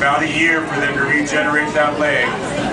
about a year for them to regenerate that leg.